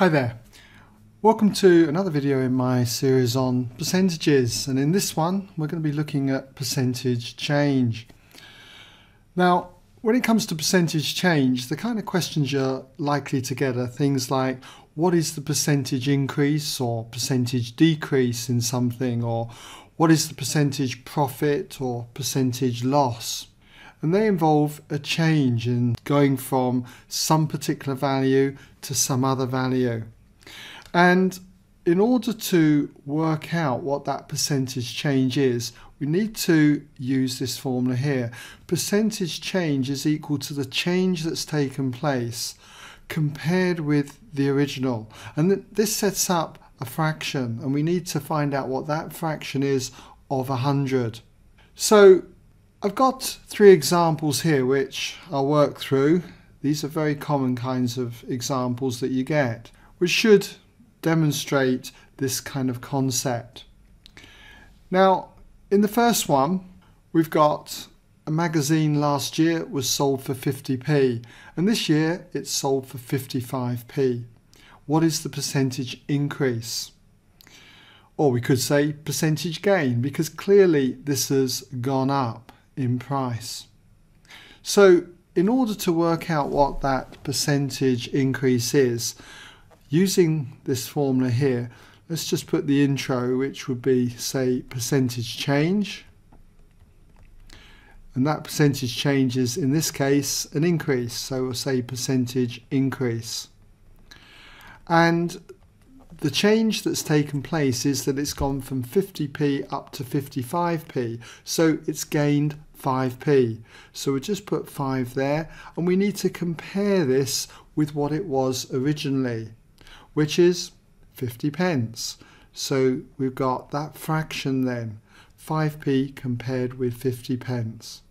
Hi there. Welcome to another video in my series on percentages and in this one we're going to be looking at percentage change. Now when it comes to percentage change the kind of questions you're likely to get are things like what is the percentage increase or percentage decrease in something or what is the percentage profit or percentage loss and they involve a change in going from some particular value to some other value. And in order to work out what that percentage change is, we need to use this formula here. Percentage change is equal to the change that's taken place compared with the original. And th this sets up a fraction, and we need to find out what that fraction is of 100. So I've got three examples here which I'll work through. These are very common kinds of examples that you get, which should demonstrate this kind of concept. Now, in the first one, we've got a magazine last year was sold for 50p, and this year it's sold for 55p. What is the percentage increase? Or we could say percentage gain, because clearly this has gone up in price. So in order to work out what that percentage increase is, using this formula here, let's just put the intro, which would be, say, percentage change. And that percentage change is, in this case, an increase. So we'll say percentage increase. And the change that's taken place is that it's gone from 50p up to 55p. So it's gained 5p. So we just put 5 there and we need to compare this with what it was originally, which is 50 pence. So we've got that fraction then, 5p compared with 50 pence.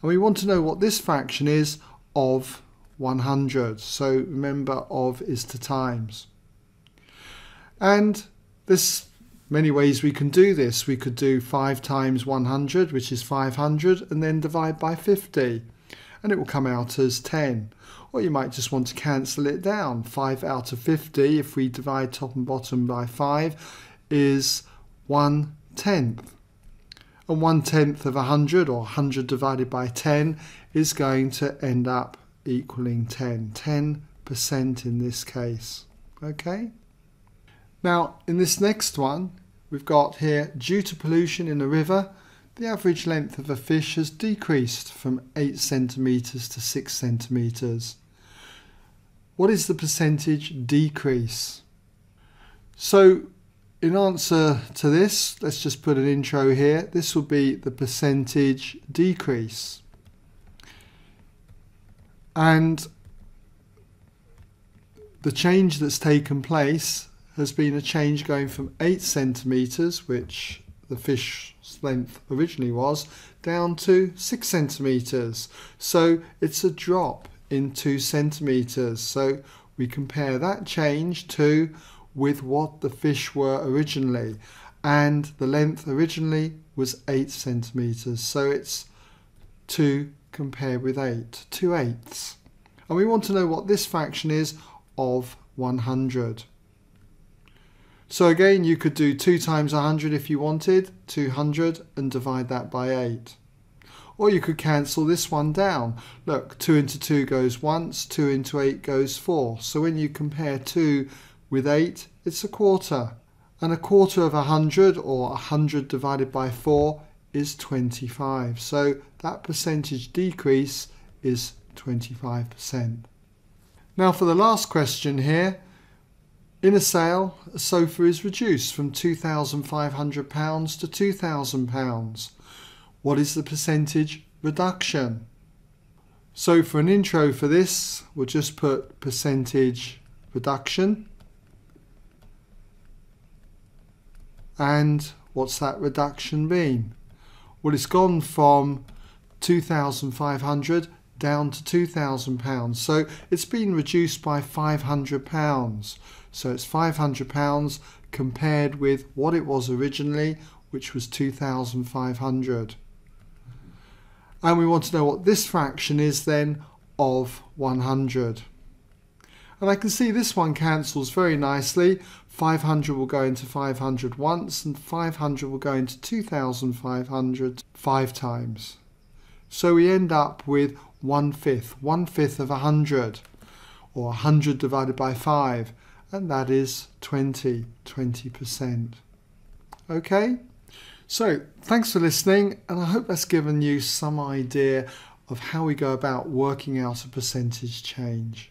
And we want to know what this fraction is of 100. So remember of is to times. And there's many ways we can do this. We could do 5 times 100, which is 500, and then divide by 50. And it will come out as 10. Or you might just want to cancel it down. 5 out of 50, if we divide top and bottom by 5, is 1 tenth. And 1 tenth of 100, or 100 divided by 10, is going to end up equaling 10. 10% in this case. Okay? Now, in this next one, we've got here, due to pollution in a river, the average length of a fish has decreased from 8 centimetres to 6 centimetres. What is the percentage decrease? So, in answer to this, let's just put an intro here. This will be the percentage decrease. And the change that's taken place has been a change going from 8 centimetres, which the fish's length originally was, down to 6 centimetres. So it's a drop in 2 centimetres. So we compare that change to with what the fish were originally. And the length originally was 8 centimetres. So it's 2 compared with 8, 2 eighths. And we want to know what this fraction is of 100. So again, you could do 2 times 100 if you wanted, 200, and divide that by 8. Or you could cancel this one down. Look, 2 into 2 goes once, 2 into 8 goes 4. So when you compare 2 with 8, it's a quarter. And a quarter of 100, or 100 divided by 4, is 25. So that percentage decrease is 25%. Now for the last question here, in a sale, a sofa is reduced from £2,500 to £2,000. What is the percentage reduction? So for an intro for this, we'll just put percentage reduction. And what's that reduction been? Well, it's gone from 2,500 down to £2,000. So it's been reduced by £500. So it's £500 compared with what it was originally, which was 2,500. And we want to know what this fraction is then of 100. And I can see this one cancels very nicely. 500 will go into 500 once and 500 will go into 2500 five times. So we end up with one fifth, one fifth of 100 or 100 divided by 5 and that is 20, 20%. Okay? So, thanks for listening, and I hope that's given you some idea of how we go about working out a percentage change.